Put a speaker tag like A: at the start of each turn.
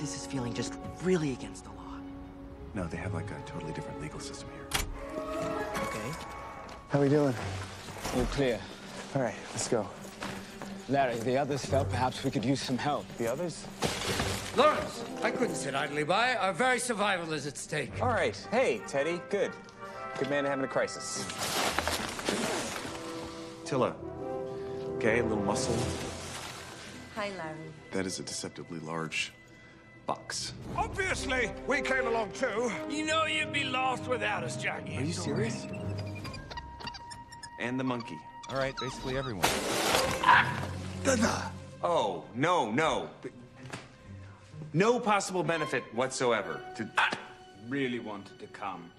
A: this is feeling just really against the law.
B: No, they have like a totally different legal system here.
A: Okay?
C: How are we doing?
D: All clear.
C: All right, let's go.
D: Larry, the others felt perhaps we could use some help.
C: The others?
E: Lawrence, I couldn't sit idly by. Our very survival is at stake.
C: All right. Hey, Teddy. Good. Good man having a crisis.
B: Tilla. Okay, a little muscle.
F: Hi, Larry.
B: That is a deceptively large box.
G: Obviously, we came along too.
E: You know you'd be lost without us, Jackie.
B: Are you serious? And the monkey.
H: All right, basically everyone.
B: Oh, no, no. No possible benefit whatsoever to.
D: Really wanted to come.